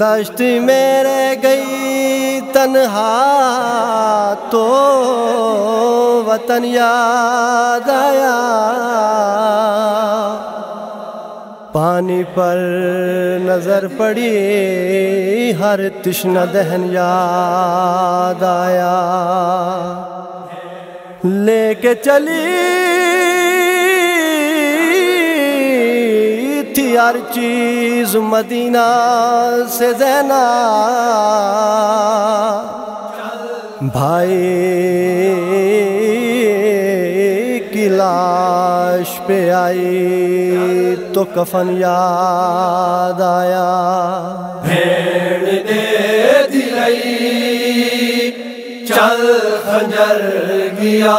دشت میں رہ گئی تنہا تو وطن یاد آیا۔ پانی پر نظر پڑی ہر تشن دہن یاد آیا۔ لے کے چلی ہر چیز مدینہ سے دینا بھائی، کی لاش پہ آئی تو کفن یاد آیا۔ بھیڑ دے چل خنجر گیا۔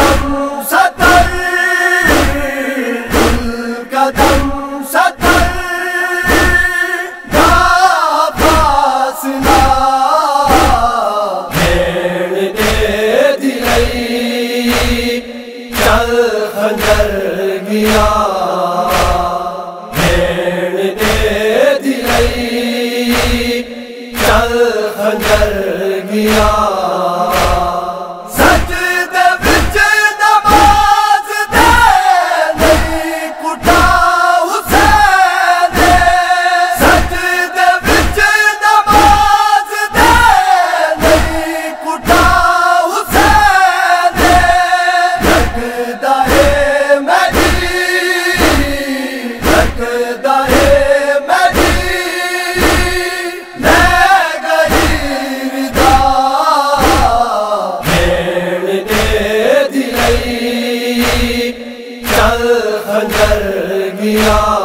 گیا۔ Maria.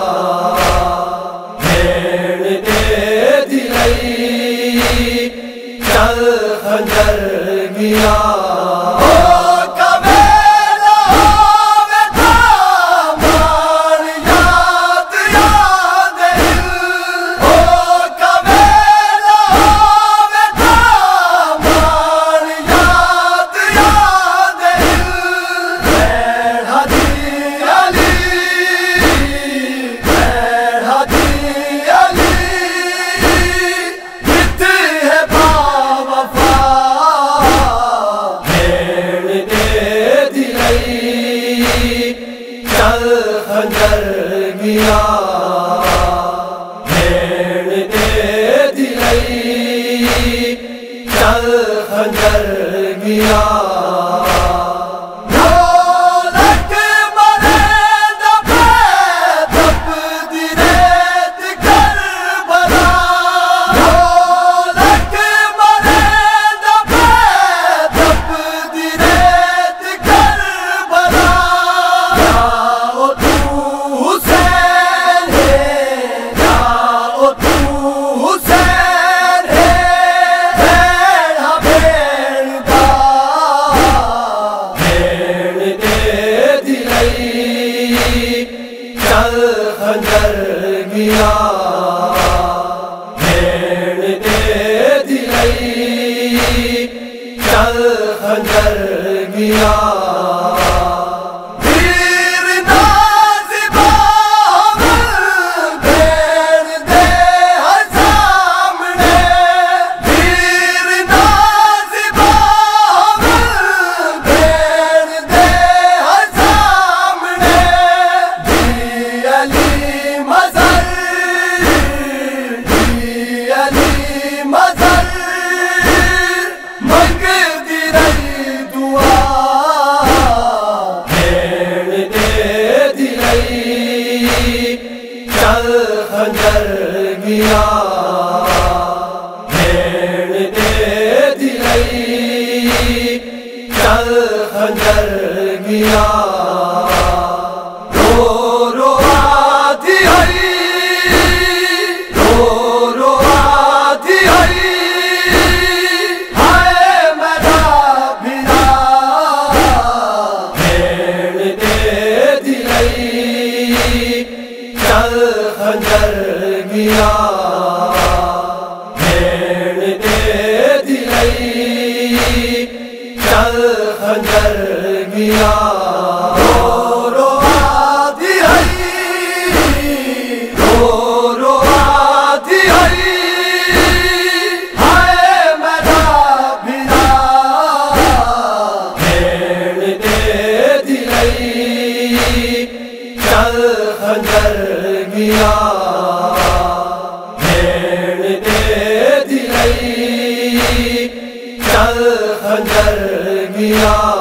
گیا چل خنجر گیا۔ اللہ دل چل خجر گیا۔ گئی چل خنجر گیا۔ گزر گیا